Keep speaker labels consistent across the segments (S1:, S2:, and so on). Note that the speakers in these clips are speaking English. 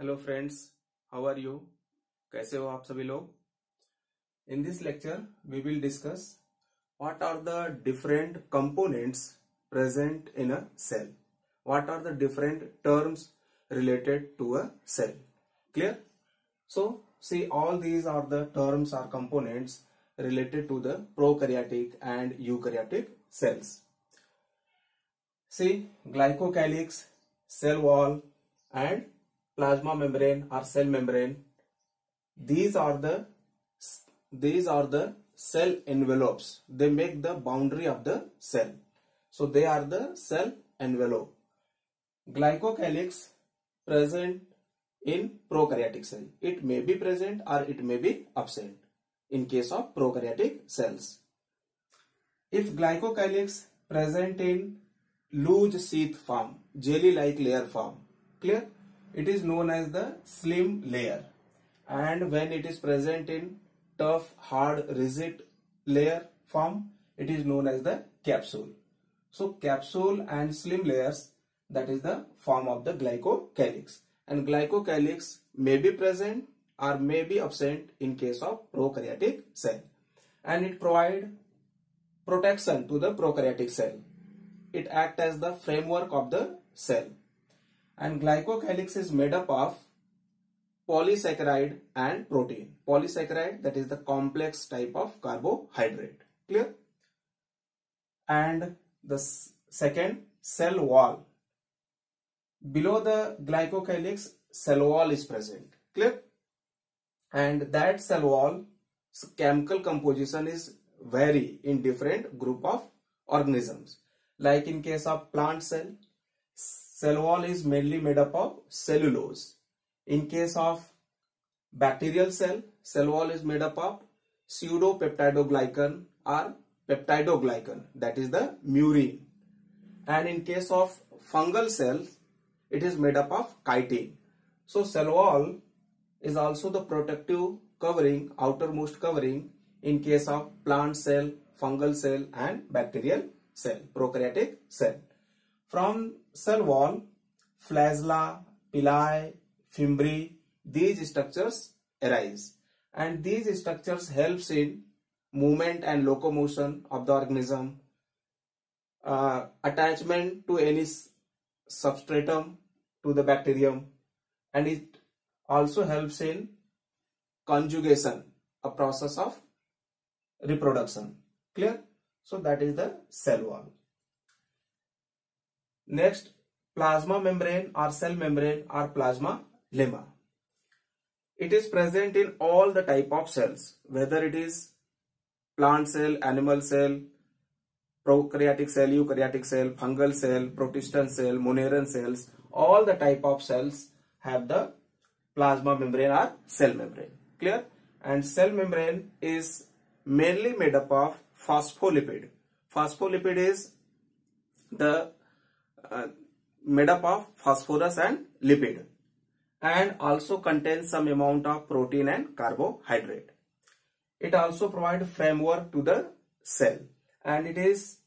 S1: Hello friends how are you कैसे हो आप सभी लोग in this lecture we will discuss what are the different components present in a cell what are the different terms related to a cell clear so see all these are the terms or components related to the prokaryotic and eukaryotic cells see glycocalyx cell wall and plasma membrane or cell membrane. These are the these are the cell envelopes. They make the boundary of the cell. So they are the cell envelope. Glycocalyx present in prokaryotic cell. It may be present or it may be absent in case of prokaryotic cells. If glycocalyx present in loose sheath form jelly like layer form clear it is known as the slime layer. And when it is present in tough hard rigid layer form it is known as the capsule. So capsule and slime layers that is the form of the glycocalyx. And glycocalyx may be present or may be absent in case of prokaryotic cell. And it provide protection to the prokaryotic cell. It act as the framework of the cell and glycocalyx is made up of polysaccharide and protein. Polysaccharide that is the complex type of carbohydrate. Clear? And the second cell wall. Below the glycocalyx cell wall is present. Clear? And that cell wall chemical composition is vary in different group of organisms. Like in case of plant cell, cell wall is mainly made up of cellulose. In case of bacterial cell, cell wall is made up of pseudopeptidoglycan or peptidoglycan that is the murein and in case of fungal cells it is made up of chitin. So cell wall is also the protective covering outermost covering in case of plant cell fungal cell and bacterial cell prokaryotic cell from cell wall flagella pili fimbri, these structures arise and these structures helps in movement and locomotion of the organism, uh, attachment to any substratum to the bacterium and it also helps in conjugation, a process of reproduction. Clear? So that is the cell wall. Next, plasma membrane or cell membrane or plasma lemma. It is present in all the type of cells, whether it is plant cell, animal cell, prokaryotic cell, eukaryotic cell, fungal cell, protistan cell, moneran cells, all the type of cells have the plasma membrane or cell membrane. Clear? And cell membrane is mainly made up of phospholipid. Phospholipid is the uh, made up of phosphorus and lipid and also contains some amount of protein and carbohydrate. It also provides framework to the cell and it is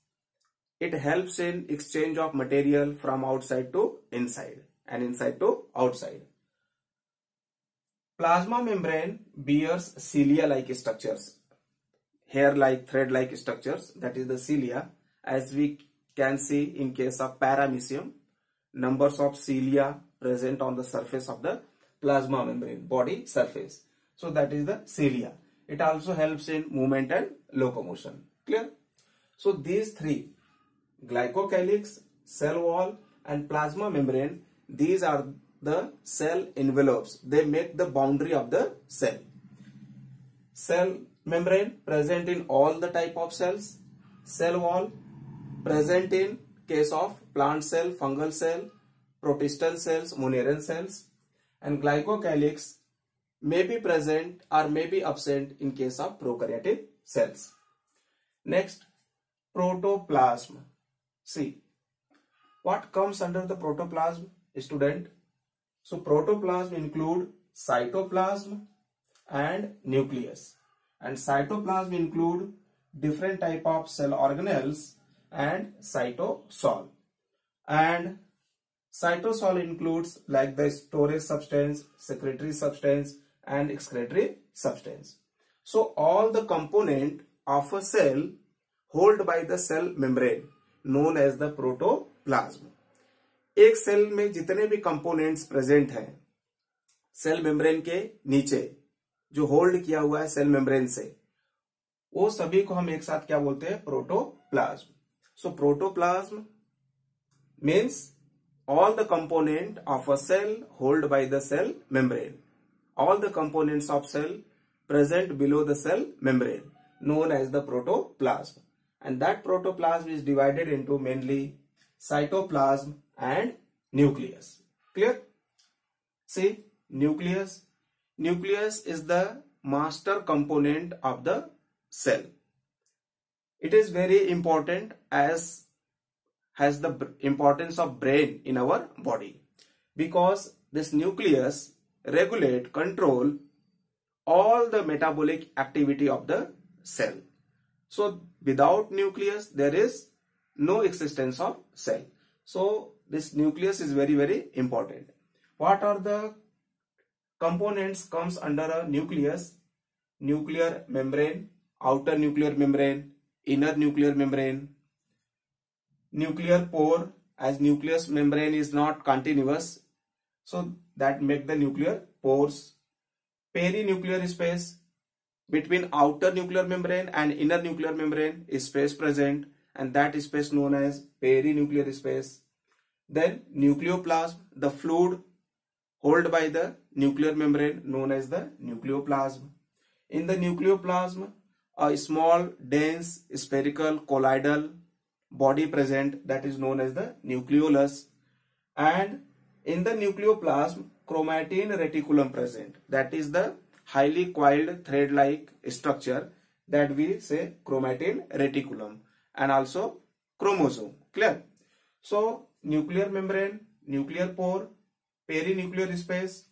S1: it helps in exchange of material from outside to inside and inside to outside. Plasma membrane bears cilia-like structures, hair-like, thread-like structures that is the cilia as we can see in case of paramecium numbers of cilia present on the surface of the plasma membrane body surface. So that is the cilia. It also helps in movement and locomotion. Clear? So these three glycocalyx, cell wall and plasma membrane these are the cell envelopes. They make the boundary of the cell. Cell membrane present in all the type of cells. Cell wall present in case of plant cell, fungal cell, protista cells, moneran cells and glycocalyx may be present or may be absent in case of prokaryotic cells. Next, protoplasm. See, what comes under the protoplasm, student? So, protoplasm include cytoplasm and nucleus. And cytoplasm include different type of cell organelles and cytosol. And Cytosol includes like the storage substance, secretory substance and excretory substance. So all the component of a cell hold by the cell membrane known as the protoplasm. एक cell में जितने भी components present हैं cell membrane के नीचे जो hold किया हुआ है सेल मेम्ब्रेन से वो सभी को हम एक साथ क्या बोलते हैं protoplasm So protoplasm means all the component of a cell held by the cell membrane. All the components of cell present below the cell membrane known as the protoplasm. And that protoplasm is divided into mainly cytoplasm and nucleus. Clear? See, nucleus. Nucleus is the master component of the cell it is very important as has the importance of brain in our body. Because this nucleus regulate control all the metabolic activity of the cell. So without nucleus there is no existence of cell. So this nucleus is very very important. What are the components comes under a nucleus? Nuclear membrane outer nuclear membrane inner nuclear membrane. Nuclear pore as nucleus membrane is not continuous. So that make the nuclear pores. Perinuclear space between outer nuclear membrane and inner nuclear membrane is space present and that space known as perinuclear space. Then nucleoplasm the fluid held by the nuclear membrane known as the nucleoplasm. In the nucleoplasm a small dense spherical colloidal body present that is known as the nucleolus. And in the nucleoplasm chromatin reticulum present. That is the highly coiled thread like structure that we say chromatin reticulum and also chromosome. Clear? So nuclear membrane nuclear pore perinuclear space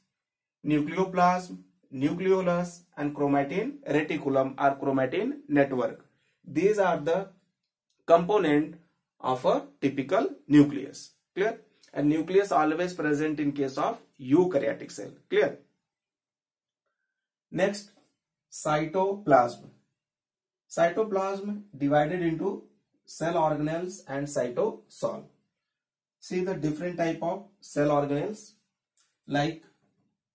S1: nucleoplasm nucleolus and chromatin reticulum or chromatin network these are the component of a typical nucleus. Clear? And nucleus always present in case of eukaryotic cell. Clear? Next, cytoplasm. Cytoplasm divided into cell organelles and cytosol. See the different type of cell organelles like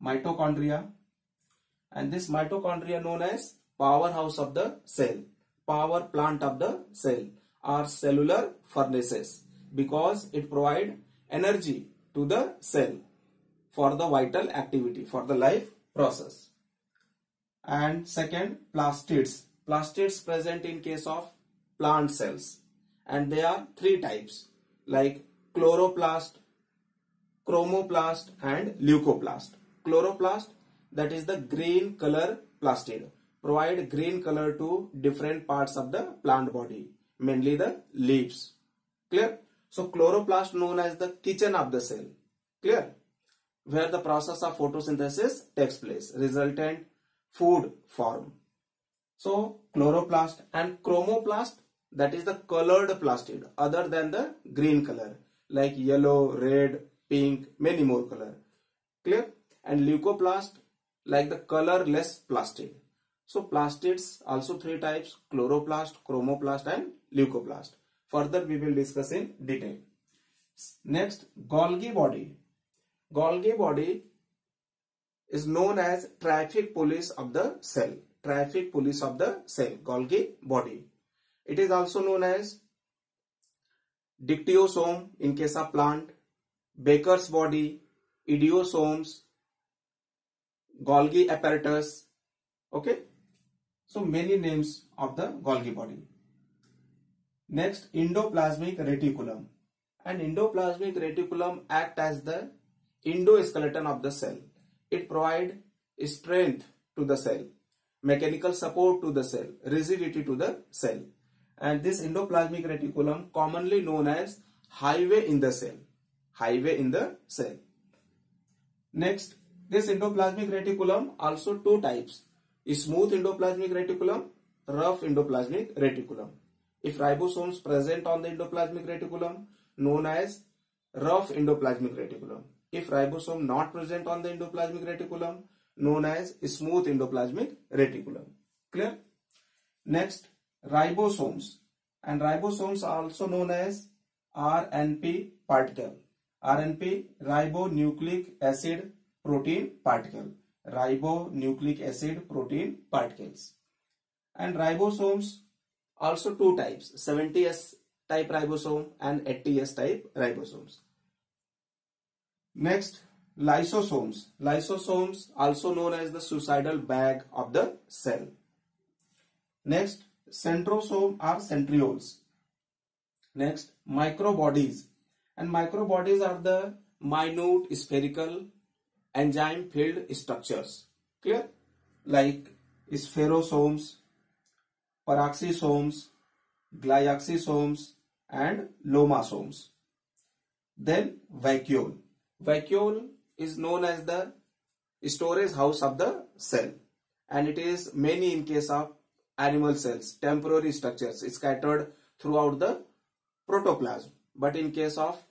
S1: mitochondria and this mitochondria known as powerhouse of the cell, power plant of the cell are cellular furnaces because it provide energy to the cell for the vital activity for the life process. And second plastids. Plastids present in case of plant cells. And they are three types like chloroplast chromoplast and leucoplast. Chloroplast that is the green color plastid provide green color to different parts of the plant body mainly the leaves. Clear? So chloroplast known as the kitchen of the cell. Clear? Where the process of photosynthesis takes place. Resultant food form. So chloroplast and chromoplast that is the colored plastid other than the green color like yellow, red, pink, many more color. Clear? And leucoplast like the colorless plastid. So plastids also three types chloroplast, chromoplast and leucoplast. Further we will discuss in detail. Next Golgi body. Golgi body is known as traffic police of the cell. Traffic police of the cell. Golgi body. It is also known as dictyosome in case of plant, Baker's body, idiosomes, Golgi apparatus. Okay. So many names of the Golgi body. Next, endoplasmic reticulum. And endoplasmic reticulum act as the endoskeleton of the cell. It provide strength to the cell, mechanical support to the cell, rigidity to the cell. And this endoplasmic reticulum commonly known as highway in the cell. Highway in the cell. Next, this endoplasmic reticulum also two types. Smooth endoplasmic reticulum, rough endoplasmic reticulum if ribosomes present on the endoplasmic reticulum known as rough endoplasmic reticulum. If ribosome not present on the endoplasmic reticulum, known as smooth endoplasmic reticulum. Clear? Next, ribosomes. And ribosomes are also known as RNP particle. RNP, ribonucleic acid protein particle. Ribonucleic acid protein particles. And ribosomes also two types, 70S type ribosome and 80S type ribosomes. Next, lysosomes. Lysosomes also known as the suicidal bag of the cell. Next, centrosome are centrioles. Next, microbodies. And microbodies are the minute spherical enzyme filled structures. Clear? Like spherosomes, peroxisomes, glyoxysomes and lomasomes. Then vacuole. Vacuole is known as the storage house of the cell and it is many in case of animal cells, temporary structures scattered throughout the protoplasm. But in case of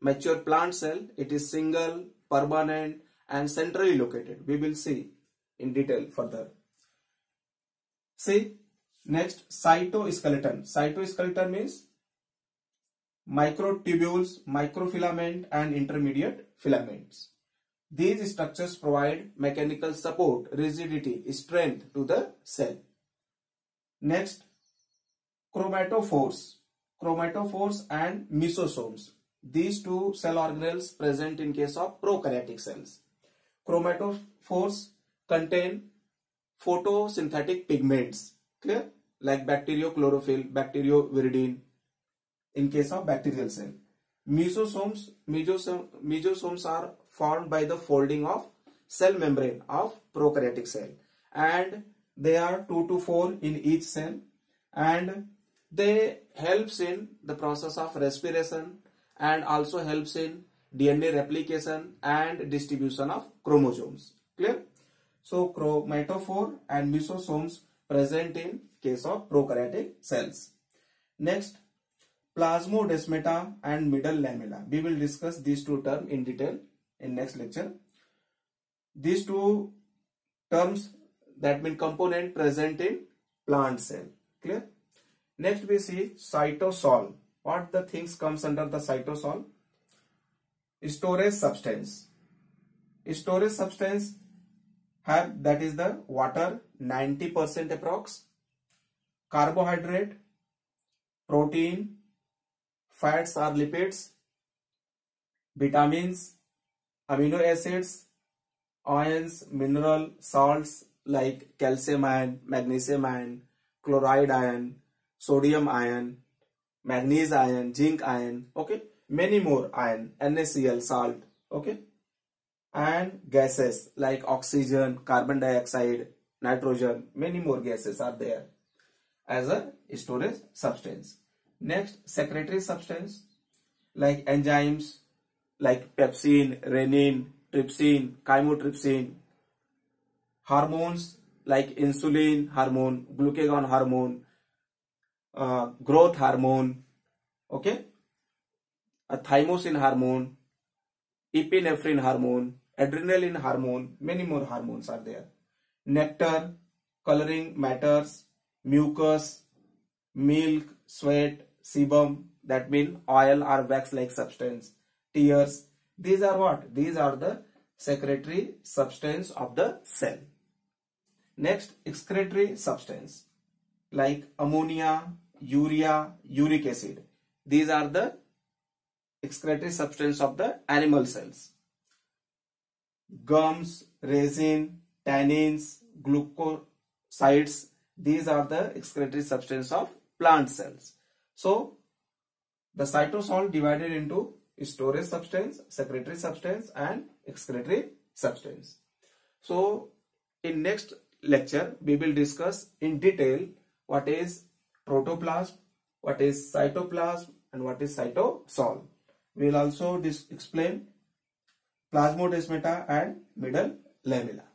S1: mature plant cell, it is single, permanent and centrally located. We will see in detail further. See, next cytoskeleton. Cytoskeleton means microtubules, microfilament and intermediate filaments. These structures provide mechanical support, rigidity, strength to the cell. Next, chromatophores. Chromatophores and mesosomes. These two cell organelles present in case of prokaryotic cells. Chromatophores contain photosynthetic pigments. Clear? Like bacteriochlorophyll, bacterioviridin, in case of bacterial cell. Mesosomes, mesosomes are formed by the folding of cell membrane of prokaryotic cell and they are 2 to 4 in each cell and they helps in the process of respiration and also helps in DNA replication and distribution of chromosomes. Clear? So chromatophore and mesosomes present in case of prokaryotic cells. Next, plasmodesmata and middle lamella. We will discuss these two terms in detail in next lecture. These two terms that mean component present in plant cell. Clear? Next we see cytosol. What the things comes under the cytosol? Storage substance. Storage substance have that is the water 90% approx, carbohydrate, protein, fats or lipids, vitamins, amino acids, ions, mineral, salts like calcium ion, magnesium ion, chloride ion, sodium ion, magnesium ion, zinc ion, okay, many more ion, NaCl salt, okay, and gases like oxygen, carbon dioxide, nitrogen, many more gases are there as a storage substance. Next, secretory substance like enzymes like pepsin, renin, trypsin, chymotrypsin, hormones like insulin hormone, glucagon hormone, uh, growth hormone, okay, a thymosin hormone, epinephrine hormone, adrenaline hormone, many more hormones are there. Nectar, coloring matters, mucus, milk, sweat, sebum, that means oil or wax like substance, tears. These are what? These are the secretory substance of the cell. Next, excretory substance like ammonia, urea, uric acid. These are the excretory substance of the animal cells. Gums, resin, tannins, glucosides, these are the excretory substance of plant cells. So, the cytosol divided into storage substance, secretory substance and excretory substance. So, in next lecture, we will discuss in detail what is protoplasm, what is cytoplasm and what is cytosol. We will also explain plasmodesmata and middle lamella.